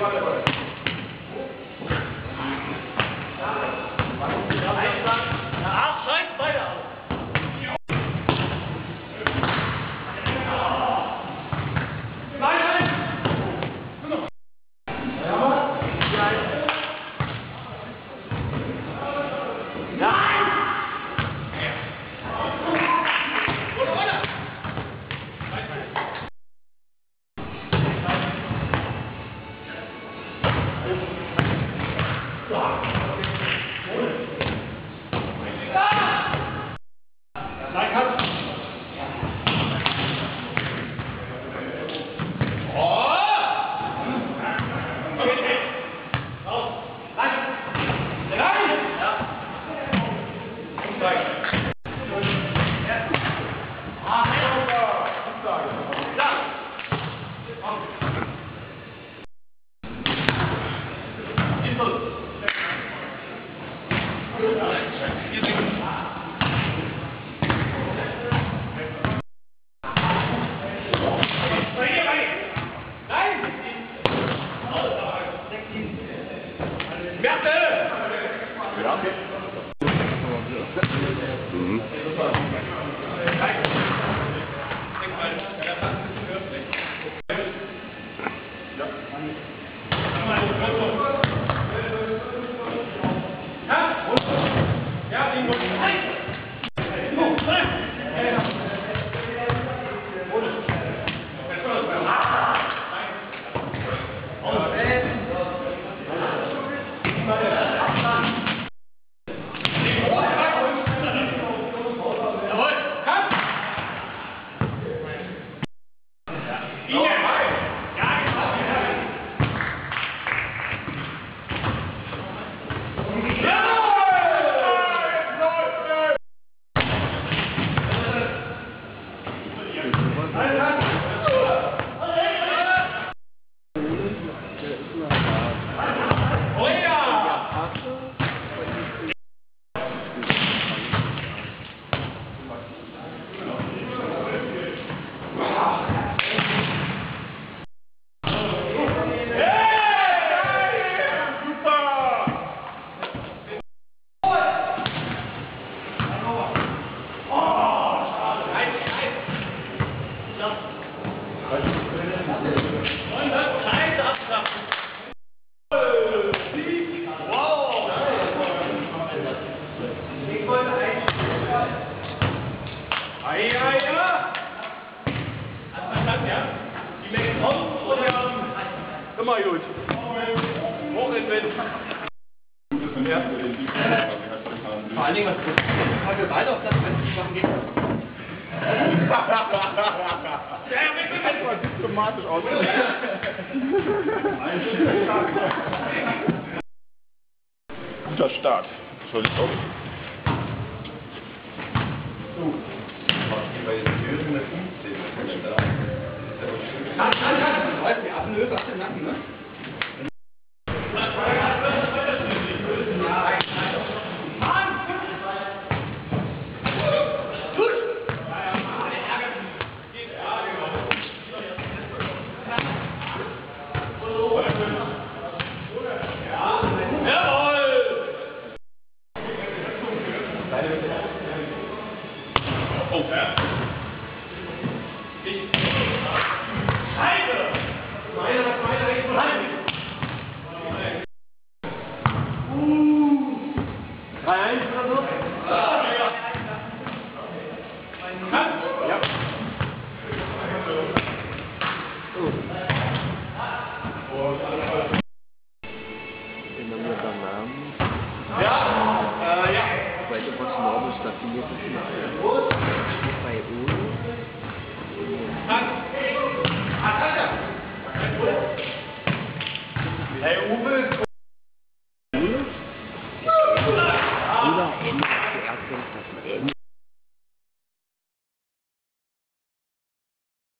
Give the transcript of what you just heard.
Vai, vai. Good night. Adelante. Immer gut. Hoch in Wind. Vor allen Dingen, was wir beide auf das, wenn es Sachen geht. Systematisch aus. Guter Start. Entschuldigung. Öl aus dem Nacken, ne? Eins oder? Ja. Ja, äh, ja. Weiter was Normal stationiert ist in der